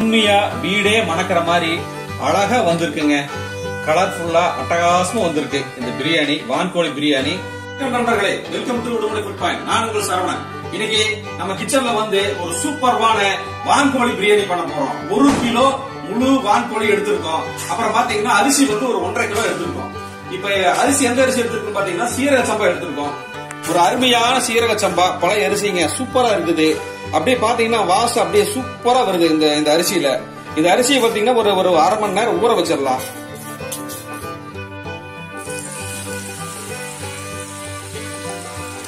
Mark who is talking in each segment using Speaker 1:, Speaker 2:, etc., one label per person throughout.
Speaker 1: உண்மையா வீடே மணக்கிற மாதிரி அழகா வந்திருக்குங்க. கலர்ஃபுல்லா அட்டகாசமா வந்திருக்கு. இந்த பிரியாணி வான்கோழி பிரியாணி. நண்பர்களே welcome to Udumalai food point நான் உங்கள் சரவணன். இன்னைக்கு நம்ம கிச்சன்ல வந்து ஒரு சூப்பர்வான வான்கோழி பிரியாணி பண்ண போறோம். ஒரு கிலோ முழு வான்கோழி எடுத்திருக்கோம். அப்புறம் பாத்தீங்கன்னா அரிசி வந்து ஒரு ஒன்றரை கிலோ எடுத்திருக்கோம். இப்ப அரிசி எந்த அரிசி எடுத்திருக்கோம் பாத்தீங்கன்னா சீரக சம்பா எடுத்திருக்கோம். ஒரு அருமையான சீரக சம்பா பழைய அரிசிங்க சூப்பரா இருக்குது. அப்படியே பாத்தீங்கன்னா வாசம் அப்படியே சூப்பரா வருது இந்த இந்த அரிசியில. இந்த அரிசியை பாத்தீங்கன்னா ஒரு ஒரு அரை மணி நேரம் ஊற வச்சிடலாம்.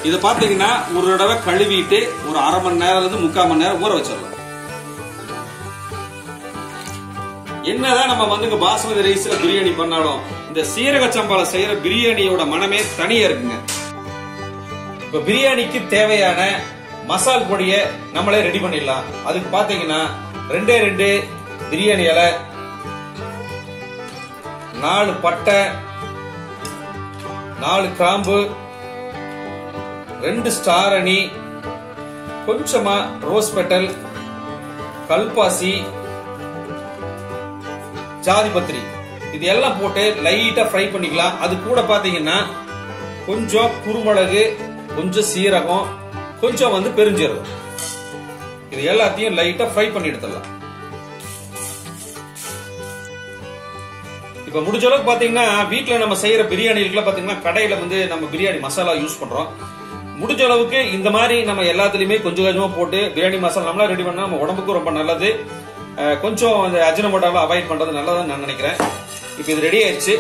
Speaker 1: இதை பாத்தீங்கன்னா ஒரு தடவை கழுவிட்டு ஒரு அரை மணி நேரம் இருந்து முக்கால் மணி நேரம் ஊற வச்சிடலாம். என்னதான் நம்ம வந்துங்க பாஸ்மதி ரைஸ்ல பிரியாணி பண்ணாலும் இந்த சீரக சம்பால செய்யற பிரியாணியோட மனமே தனியா இருக்குங்க. இப்ப பிரியாணிக்கு தேவையான மசால் பொடியை நம்மளே ரெடி பண்ணிடலாம். அதுக்கு பாத்தீங்கன்னா ரெண்டே ரெண்டு பிரியாணி இலை நாலு பட்டை நாலு கிராம்பு ரெண்டு ஸ்டார் அணி கொஞ்சமா ரோஸ் பெட்டல் கல்பாசி ஜாதி பத்திரி. இது எல்லாம் போட்டு லைட்டா ஃப்ரை பண்ணிக்கலாம். அது கூட பாத்தீங்கன்னா கொஞ்சம் குருமிளகு கொஞ்சம் சீரகம் கொஞ்சம் வந்து பெருஞ்சீரகம். இது எல்லாத்தையும் லைட்டா ஃப்ரை பண்ணி எடுத்துடலாம். இப்ப முடிஞ்ச அளவுக்கு பாத்தீங்கன்னா வீட்டுல நம்ம செய்யற பிரியாணிகளுக்குலாம் பாத்தீங்கன்னா கடையில வந்து நம்ம பிரியாணி மசாலா யூஸ் பண்றோம். முடிஞ்ச அளவுக்கு இந்த மாதிரி நம்ம எல்லாத்துலயுமே கொஞ்சம் கொஞ்சமா போட்டு பிரியாணி மசாலா நம்மளா ரெடி பண்ணா நம்ம உடம்புக்கு ரொம்ப நல்லது. கொஞ்சம் அந்த அஜினமோட்டாலாம் அவாய்ட் பண்றது நல்லதுன்னு நான் நினைக்கிறேன். இப்போ இது ரெடி ஆயிடுச்சு.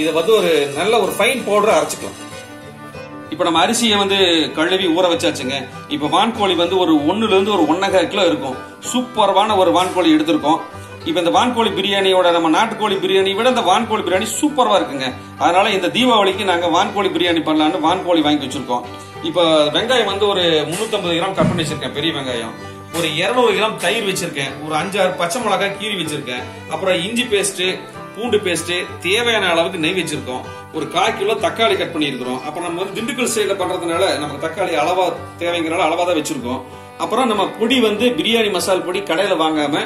Speaker 1: இதை வந்து ஒரு நல்ல ஒரு ஃபைன் பவுடர் அரைச்சிக்கலாம். இப்போ நம்ம அரிசியை வந்து கழுவி ஊற வச்சாச்சுங்க. இப்போ வான்கோழி வந்து ஒரு ஒன்றுலேருந்து இருந்து ஒரு ஒன்னரை கிலோ இருக்கும். சூப்பர்வான ஒரு வான்கோழி எடுத்திருக்கோம். இப்போ இந்த வான்கோழி பிரியாணியோட நம்ம நாட்டுக்கோழி பிரியாணி விட இந்த வான்கோழி பிரியாணி சூப்பரா இருக்குங்க. அதனால இந்த தீபாவளிக்கு நாங்க வான்கோழி பிரியாணி பண்ணலான்னு வான்கோழி வாங்கி வச்சிருக்கோம். இப்போ வெங்காயம் வந்து ஒரு 350 கிராம் கட் பண்ணி வச்சிருக்கேன் பெரிய வெங்காயம். ஒரு 200 கிராம் தயிர் வச்சிருக்கேன். ஒரு அஞ்சாறு பச்சை மிளகாய் கீறி வச்சிருக்கேன். அப்புறம் இஞ்சி பேஸ்ட் பூண்டு பேஸ்ட் தேவையான அளவுக்கு நெய் வச்சிருக்கோம். ஒரு கால் கிலோ தக்காளி கட் பண்ணியிருக்கிறோம். அப்புறம் நம்ம வந்து திண்டுக்கல் சைடில் பண்றதுனால நமக்கு தக்காளி அளவா தேவைங்கிறனால அளவா தான் வச்சிருக்கோம். அப்புறம் நம்ம பொடி வந்து பிரியாணி மசால் பொடி கடையில வாங்காம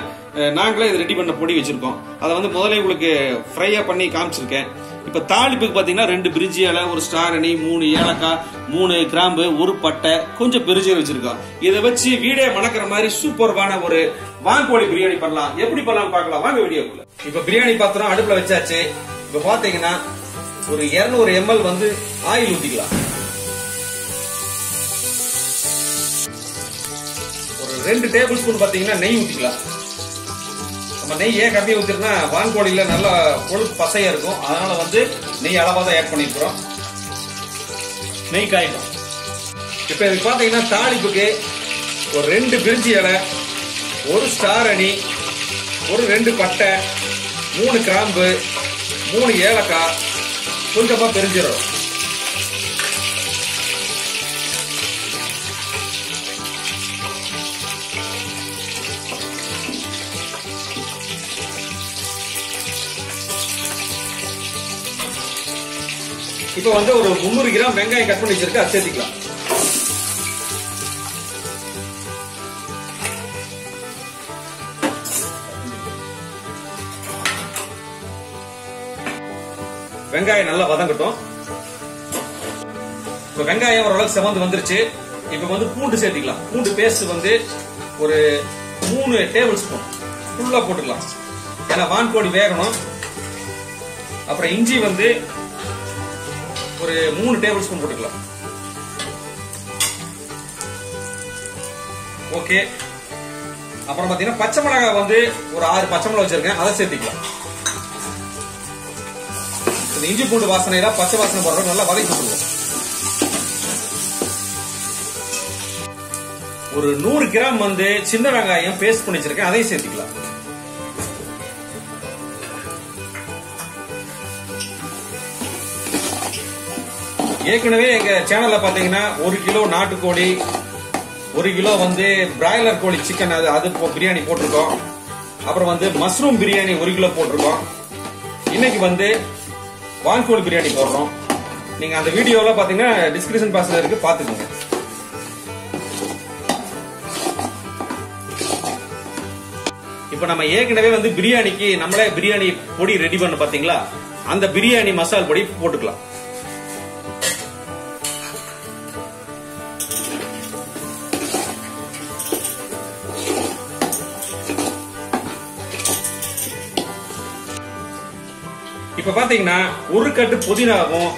Speaker 1: நாங்களே இது ரெடி பண்ண பொடி வச்சிருக்கோம். அதை வந்து முதல்ல உங்களுக்கு ஃப்ரையா பண்ணி காமிச்சிருக்கேன். இப்ப தாளிப்புக்கு பாத்தீங்கன்னா ரெண்டு பிரிஞ்சி இலை ஒரு ஸ்டார் அணி மூணு ஏலக்காய் மூணு கிராம்பு ஒரு பட்டை கொஞ்சம் பெருஜீரகம் வச்சிருக்கோம். இதை வச்சு வீடே மணக்கிற மாதிரி சூப்பர்வான ஒரு வான்கோழி பிரியாணி பண்ணலாம். எப்படி பண்ணலாம் பார்க்கலாம். வாங்க வீடியோக்குள்ள. இப்ப பிரியாணி பாத்திரம் அடுப்புல வச்சாச்சு. இப்ப பாத்தீங்கன்னா ஒரு 200 எம்எல் வந்து ஆயில் ஊத்திக்கலாம். ஒரு ரெண்டு டேபிள் ஸ்பூன் பாத்தீங்கன்னா நெய் ஊத்திக்கலாம். நம்ம நெய் ஏன் கம்மியாக ஊத்திருந்தா வான்கோழியில நல்லா கொழுப்பு பசையா இருக்கும். அதனால வந்து நெய் அளவா தான் ஆட் பண்ணிருக்கிறோம். நெய் காயிடும் இப்ப இதுக்கு பாத்தீங்கன்னா தாளிப்புக்கு ஒரு ரெண்டு பிரிஞ்சி இலை ஒரு ஸ்டார் அணி ஒரு ரெண்டு பட்டை மூணு கிராம்பு மூணு ஏலக்காய் கொஞ்சமாக பெருஞ்சீரகம். இப்போ வந்து ஒரு முந்நூறு கிராம் வெங்காயம் கட் பண்ணி வச்சிருக்கு அதை சேர்த்துக்கலாம். வெங்காயம் நல்லா வதங்கட்டும். இப்போ வெங்காயம் ஓரளவுக்கு செவந்து வந்துருச்சு. இப்போ வந்து பூண்டு சேர்த்துக்கலாம். பூண்டு பேஸ்ட் வந்து ஒரு மூணு டேபிள் ஸ்பூன் ஃபுல்லா போட்டுக்கலாம். ஏன்னா வான்கோழி வேகணும். அப்புறம் இஞ்சி வந்து ஒரு மூணு டேபிள் ஸ்பூன் போட்டுக்கலாம். ஓகே அப்புறம் பாத்தீங்கன்னா பச்சை மிளகாய் வந்து ஒரு ஆறு பச்சை மிளகாய் வச்சிருக்கேன். அதை சேர்த்துக்கலாம். இந்த இஞ்சி பூண்டு வாசனையில பச்சை வாசனை போடுறோம் நல்லா வதக்கி விட்டுருவோம். ஒரு நூறு கிராம் வந்து சின்ன வெங்காயம் பேஸ்ட் பண்ணி வச்சிருக்கேன். அதையும் சேர்த்துக்கலாம். ஏற்கனவே எங்க சேனல்ல பாத்தீங்கன்னா ஒரு கிலோ நாட்டுக்கோழி ஒரு கிலோ வந்து பிராய்லர் கோழி சிக்கன் அது அது பிரியாணி போட்டிருக்கோம். அப்புறம் வந்து மஷ்ரூம் பிரியாணி ஒரு கிலோ போட்டிருக்கோம். இன்னைக்கு வந்து வான்கோல் பிரியாணி போடுறோம். நீங்க அந்த வீடியோல பாத்தீங்கன்னா டிஸ்கிரிப்ஷன் பாக்ஸில் இருக்குது பார்த்துக்கோங்க இப்போ நம்ம ஏற்கனவே வந்து பிரியாணிக்கு நம்மளே பிரியாணி பொடி ரெடி பண்ண பாத்தீங்களா? அந்த பிரியாணி மசால் பொடி போட்டுக்கலாம். இப்ப பாத்தீங்கன்னா ஒரு கட்டு புதினாவும்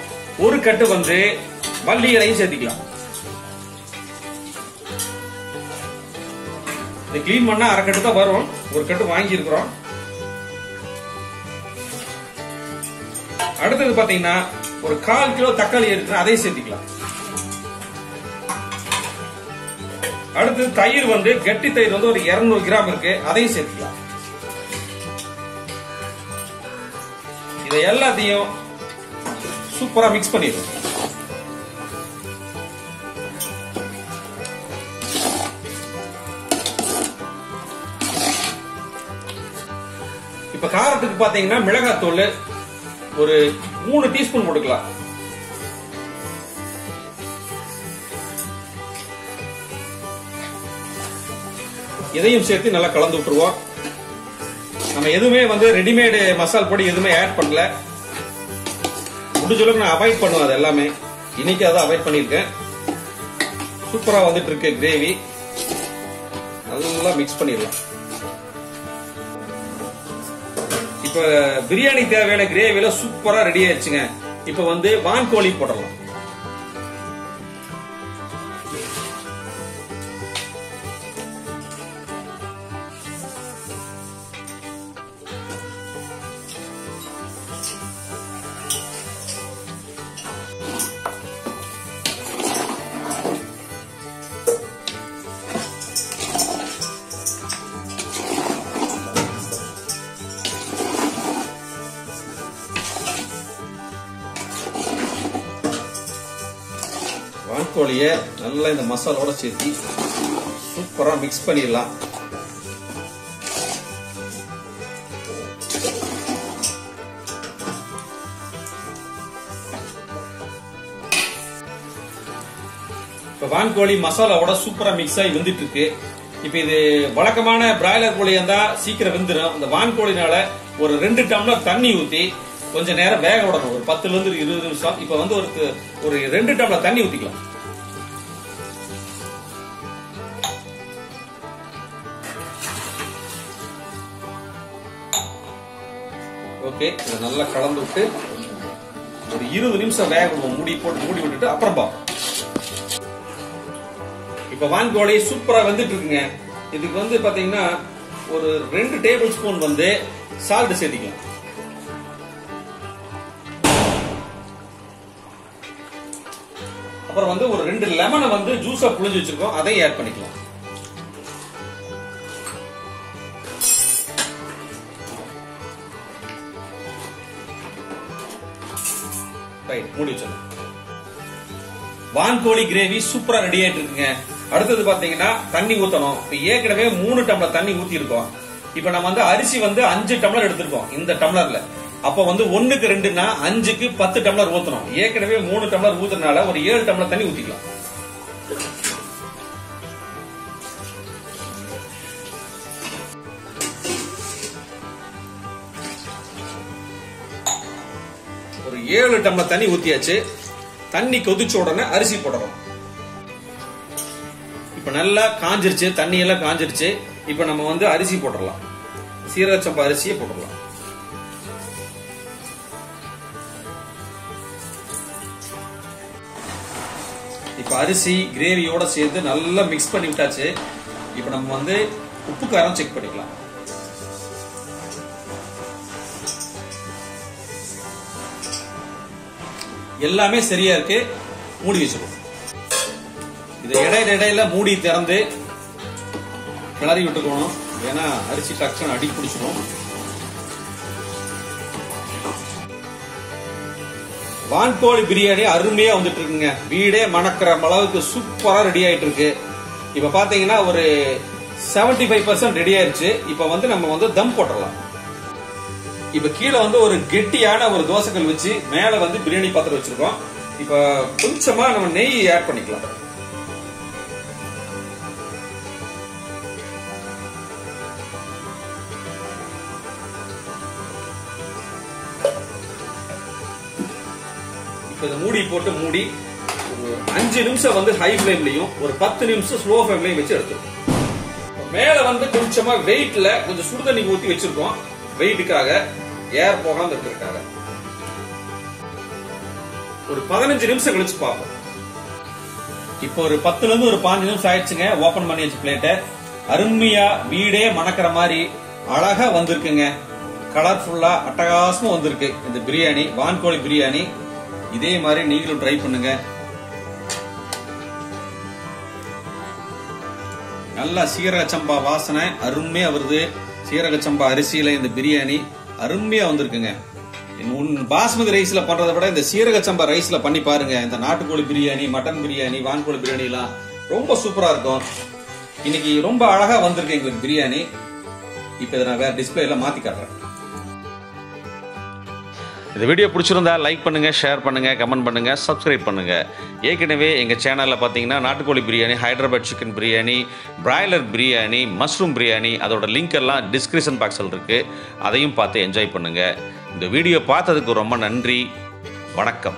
Speaker 1: ஒரு கட்டு வந்து மல்லி இலையும் சேர்த்துக்கலாம். இது க்ளீன் பண்ணா அரை கட்டு தான் வரும். ஒரு கட்டு வாங்கி இருக்கிறோம் அடுத்தது பாத்தீங்கன்னா ஒரு கால் கிலோ தக்காளி எடுத்து அதையும் சேர்த்துக்கலாம். அடுத்தது தயிர் வந்து கெட்டி தயிர் வந்து ஒரு 200 கிராம் இருக்கு. அதையும் சேர்த்துக்கலாம். இதை எல்லாத்தையும் சூப்பரா மிக்ஸ் பண்ணிடுங்க இப்ப காரத்துக்கு பாத்தீங்கன்னா மிளகாத்தூள் ஒரு மூணு டீஸ்பூன் போட்டுக்கலாம். இதையும் சேர்த்து நல்லா கலந்து விட்டுருவோம். நம்ம எதுவுமே வந்து ரெடிமேடு மசால் பொடி எதுவுமே ஆட் பண்ணல. முடிஞ்சளவுக்கு நான் அவாய்ட் பண்ணுவேன் அது எல்லாமே. இன்னைக்கு அதை அவாய்ட் பண்ணியிருக்கேன். சூப்பரா வந்துட்டு இருக்கு கிரேவி நல்லா மிக்ஸ் பண்ணிடலாம். இப்ப பிரியாணி தேவையான கிரேவில சூப்பரா ரெடி ஆயிடுச்சுங்க. இப்ப வந்து வான்கோழி போடலாம். வான்கோழிய நல்லா இந்த மசாலோட சேர்த்து சூப்பரா மிக்ஸ் பண்ணிடலாம். இப்ப வான்கோழி மசாலாவோட சூப்பரா மிக்ஸ் ஆகி வந்துட்டு இருக்கு இப்ப இது வழக்கமான பிராய்லர் கோழியா இருந்தா சீக்கிரம் வெந்துடும் இந்த வான்கோழினால ஒரு ரெண்டு டம்ளர் தண்ணி ஊத்தி கொஞ்ச நேரம் வேக விடணும். ஒரு பத்துல இருந்து இருபது நிமிஷம். இப்ப வந்து ஒரு ஒரு ரெண்டு டம்ளர் தண்ணி ஊத்திக்கலாம். ஓகே இதை நல்லா கலந்து விட்டு ஒரு இருபது நிமிஷம் வேக விடுவோம் மூடி போட்டு மூடி விட்டுட்டு அப்புறம் பார்ப்போம் இப்ப வான்கோழி சூப்பரா வந்துட்டு இருக்குங்க. இதுக்கு வந்து பாத்தீங்கன்னா ஒரு ரெண்டு டேபிள் ஸ்பூன் வந்து சால்ட் சேர்த்திக்கலாம். அப்புறம் வந்து ஒரு ரெண்டு லெமனை வந்து ஜூஸா புழிஞ்சு வச்சிருக்கோம். அதையும் ஆட் பண்ணிக்கலாம். ரைட் மூடி வச்சிடலாம் வான்கோழி கிரேவி சூப்பரா ரெடி ஆயிட்டு இருக்குங்க. அடுத்தது பாத்தீங்கன்னா தண்ணி ஊத்தணும். இப்ப ஏற்கனவே மூணு டம்ளர் தண்ணி ஊத்தி இருக்கோம் இப்ப நம்ம வந்து அரிசி வந்து அஞ்சு டம்ளர் எடுத்திருக்கோம் இந்த டம்ளர்ல. அப்ப வந்து ஒண்ணுக்கு ரெண்டுன்னா அஞ்சுக்கு பத்து டம்ளர் ஊத்தணும். ஏற்கனவே மூணு டம்ளர் ஊத்துறதுனால ஒரு ஏழு டம்ளர் தண்ணி ஊத்திக்கலாம். ஏழு டம்ளர் தண்ணி ஊத்தியாச்சு. தண்ணி கொதிச்ச உடனே அரிசி போடணும். இப்ப நல்லா காஞ்சிருச்சு தண்ணி எல்லாம் காஞ்சிருச்சு. இப்ப நம்ம வந்து அரிசி போட்டுடலாம். சீரக சம்பா அரிசியை போட்டுடலாம். இப்ப அரிசி கிரேவியோட சேர்த்து நல்லா மிக்ஸ் பண்ணி விட்டாச்சு. இப்ப நம்ம வந்து உப்பு காரம் செக் பண்ணிக்கலாம். எல்லாமே சரியா இருக்கு. மூடி வச்சிருவோம். இது இடையில இடையில மூடி திறந்து கிளறி விட்டுக்கணும். ஏன்னா அரிசி டக்குன்னு அடி பிடிச்சிடும் வான்கோழி பிரியாணி அருமையா வந்துட்டு இருக்குங்க. வீடே மணக்கிற அளவுக்கு சூப்பரா ரெடி ஆயிட்டு இருக்கு. இப்ப பாத்தீங்கன்னா ஒரு 75% ஃபைவ் பர்சன்ட் ரெடி ஆயிருச்சு. இப்ப வந்து நம்ம வந்து தம் போட்டுடலாம். இப்ப கீழே வந்து ஒரு கெட்டியான ஒரு தோசைக்கல் வச்சு மேல வந்து பிரியாணி பாத்திரம் வச்சிருக்கோம். இப்ப கொஞ்சமா நம்ம நெய் ஆட் பண்ணிக்கலாம். இப்ப இதை மூடி போட்டு மூடி அஞ்சு நிமிஷம் வந்து ஹை ஃபிளேம்லயும் ஒரு பத்து நிமிஷம் ஸ்லோ ஃபிளேம்லயும் வச்சு எடுத்துருவோம் மேல வந்து கொஞ்சமா வெயிட்ல கொஞ்சம் சுடுதண்ணி ஊத்தி வச்சிருக்கோம். வெயிட்டுக்காக ஏர் போகாம இருக்கிறதுக்காக ஒரு பதினஞ்சு நிமிஷம் கழிச்சு பார்ப்போம். இப்போ ஒரு பத்துல இருந்து ஒரு பாஞ்சு நிமிஷம் ஆயிடுச்சுங்க ஓபன் பண்ணி வச்சு பிளேட்டை அருமையா வீடே மணக்கிற மாதிரி அழகா வந்திருக்குங்க. கலர்ஃபுல்லா அட்டகாசமா வந்திருக்கு இந்த பிரியாணி வான்கோழி பிரியாணி. இதே மாதிரி நீங்களும் ட்ரை பண்ணுங்க. நல்லா சீரக சம்பா வாசனை அருமையா வருது. சீரக சம்பா அரிசியில இந்த பிரியாணி. அருமையா வந்திருக்குங்க. பாஸ்மதி ரைஸ்ல பண்றதை விட இந்த சீரக சம்பா ரைஸ்ல பண்ணி பாருங்க. இந்த நாட்டுக்கோழி பிரியாணி மட்டன் பிரியாணி வான்கோழி பிரியாணி எல்லாம் ரொம்ப சூப்பரா இருக்கும். இன்னைக்கு ரொம்ப அழகா வந்திருக்கு எங்களுக்கு பிரியாணி. இப்ப இதை நான் வேற டிஸ்பிளேல மாத்தி காட்டுறேன்.
Speaker 2: இந்த வீடியோ பிடிச்சிருந்தா லைக் பண்ணுங்கள் ஷேர் பண்ணுங்கள் கமெண்ட் பண்ணுங்கள் சப்ஸ்கிரைப் பண்ணுங்கள் ஏற்கனவே எங்கள் சேனலில் பார்த்தீங்கன்னா நாட்டுக்கோழி biryani Hyderabad chicken biryani broiler biryani mushroom biryani அதோட லிங்க் எல்லாம் டிஸ்கிரிப்ஷன் பாக்ஸில் இருக்குது அதையும் பார்த்து என்ஜாய் பண்ணுங்கள் இந்த வீடியோ பார்த்ததுக்கு ரொம்ப நன்றி. வணக்கம்.